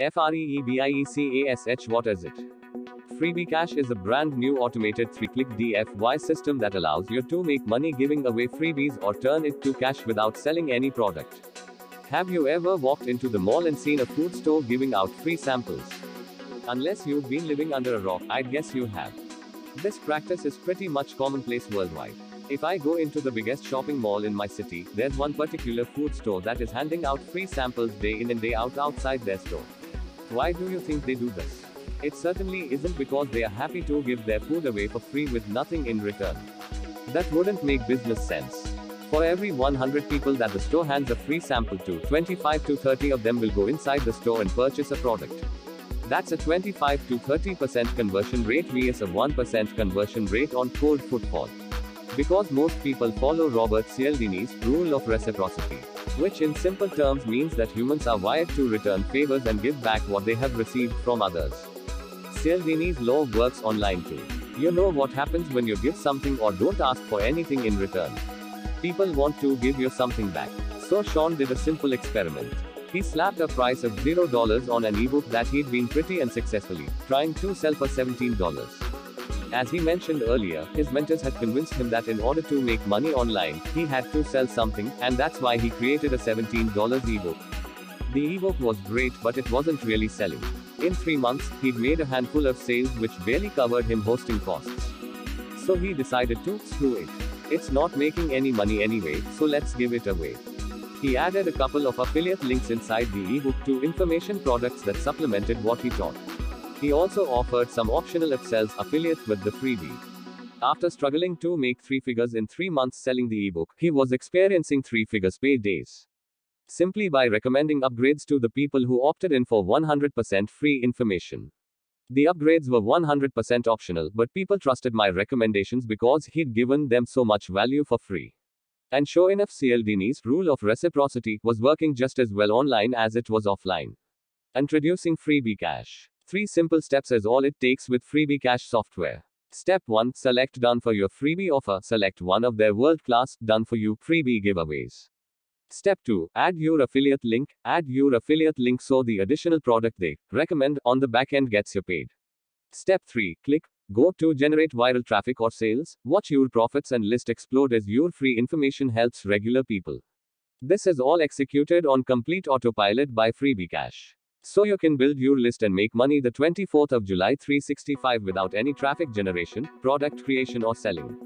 FREEBIECASH What is it? Freebie Cash is a brand new automated 3 click DFY system that allows you to make money giving away freebies or turn it to cash without selling any product. Have you ever walked into the mall and seen a food store giving out free samples? Unless you've been living under a rock, I'd guess you have. This practice is pretty much commonplace worldwide. If I go into the biggest shopping mall in my city, there's one particular food store that is handing out free samples day in and day out outside their store. Why do you think they do this? It certainly isn't because they are happy to give their food away for free with nothing in return. That wouldn't make business sense. For every 100 people that the store hands a free sample to, 25 to 30 of them will go inside the store and purchase a product. That's a 25 to 30% conversion rate vs a 1% conversion rate on cold footfall. Because most people follow Robert Cialdini's rule of reciprocity, which in simple terms means that humans are wired to return favors and give back what they have received from others. Cialdini's law works online too. You know what happens when you give something or don't ask for anything in return. People want to give you something back. So Shawn did a simple experiment. He slapped a price of $0 on an ebook that he'd been pretty unsuccessfully trying to sell for $17. As he mentioned earlier, his mentors had convinced him that in order to make money online, he had to sell something, and that's why he created a $17 ebook. The ebook was great, but it wasn't really selling. In three months, he'd made a handful of sales which barely covered him hosting costs. So he decided to screw it. It's not making any money anyway, so let's give it away. He added a couple of affiliate links inside the ebook to information products that supplemented what he taught. He also offered some optional upsells affiliates with the freebie. After struggling to make three figures in three months selling the ebook, he was experiencing three figures pay days. Simply by recommending upgrades to the people who opted in for 100% free information. The upgrades were 100% optional, but people trusted my recommendations because he'd given them so much value for free. And sure enough, Cialdini's rule of reciprocity was working just as well online as it was offline. Introducing Freebie Cash. Three simple steps is all it takes with Freebie Cash software. Step 1 Select Done for your freebie offer. Select one of their world class, done for you freebie giveaways. Step 2 Add your affiliate link. Add your affiliate link so the additional product they recommend on the back end gets you paid. Step 3 Click Go to generate viral traffic or sales. Watch your profits and list explode as your free information helps regular people. This is all executed on complete autopilot by Freebie Cash. So you can build your list and make money the 24th of July 365 without any traffic generation, product creation or selling.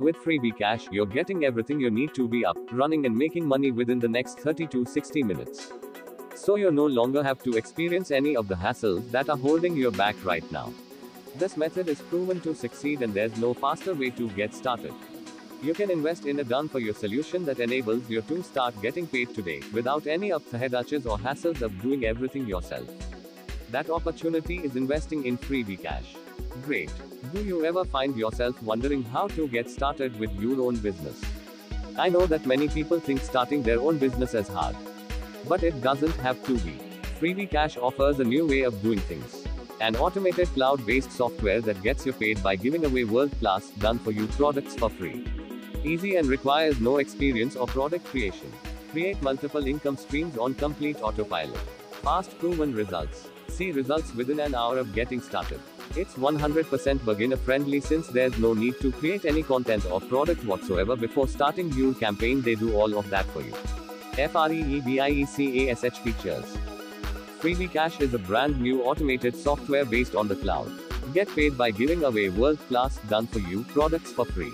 With Freebie Cash, you're getting everything you need to be up, running and making money within the next 30 to 60 minutes. So you no longer have to experience any of the hassles that are holding you back right now. This method is proven to succeed and there's no faster way to get started. You can invest in a done for your solution that enables you to start getting paid today without any headaches or hassles of doing everything yourself. That opportunity is investing in Freebie Cash. Great. Do you ever find yourself wondering how to get started with your own business? I know that many people think starting their own business is hard. But it doesn't have to be. Freebie Cash offers a new way of doing things. An automated cloud based software that gets you paid by giving away world class, done for you products for free. Easy and requires no experience or product creation. Create multiple income streams on complete autopilot. Fast proven results. See results within an hour of getting started. It's 100% beginner friendly since there's no need to create any content or product whatsoever before starting your campaign. They do all of that for you. FREEBIECASH features. Freebie Cash is a brand new automated software based on the cloud. Get paid by giving away world class, done for you products for free.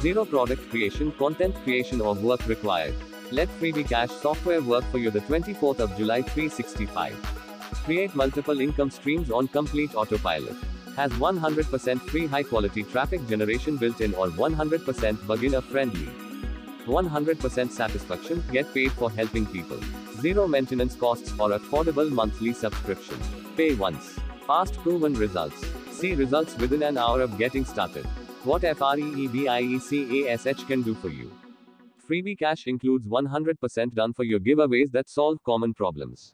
Zero product creation, content creation, or work required. Let Freebie Cash software work for you the 24th of July 365. Create multiple income streams on complete autopilot. Has 100% free high quality traffic generation built in or 100% beginner friendly. 100% satisfaction, get paid for helping people. Zero maintenance costs or affordable monthly subscription. Pay once. Fast proven results. See results within an hour of getting started. What FREEBIECASH can do for you. Freebie Cash includes 100% done for your giveaways that solve common problems.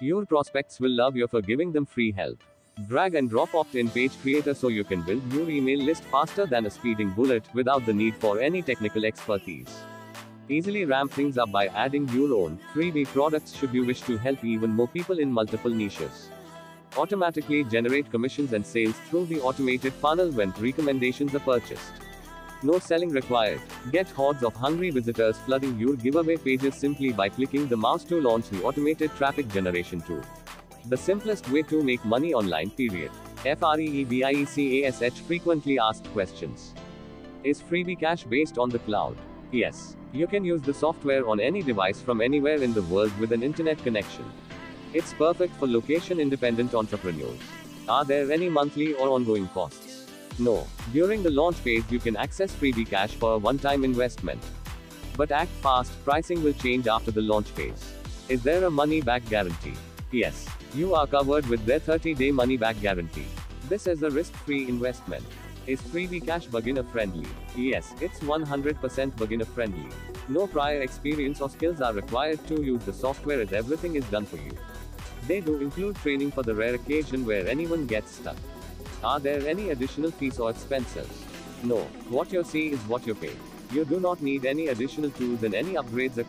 Your prospects will love you for giving them free help. Drag and drop opt in page creator so you can build your email list faster than a speeding bullet without the need for any technical expertise. Easily ramp things up by adding your own freebie products should you wish to help even more people in multiple niches. Automatically generate commissions and sales through the automated funnel when recommendations are purchased. No selling required. Get hordes of hungry visitors flooding your giveaway pages simply by clicking the mouse to launch the automated traffic generation tool. The simplest way to make money online, period. FREEBIECASH frequently asked questions. Is Freebie Cash based on the cloud? Yes. You can use the software on any device from anywhere in the world with an internet connection. It's perfect for location independent entrepreneurs. Are there any monthly or ongoing costs? No. During the launch phase, you can access Freebie Cash for a one time investment. But act fast, pricing will change after the launch phase. Is there a money back guarantee? Yes. You are covered with their 30 day money back guarantee. This is a risk free investment. Is Freebie Cash beginner friendly? Yes, it's 100% beginner friendly. No prior experience or skills are required to use the software as everything is done for you. They do include training for the rare occasion where anyone gets stuck. Are there any additional fees or expenses? No. What you see is what you pay. You do not need any additional tools and any upgrades are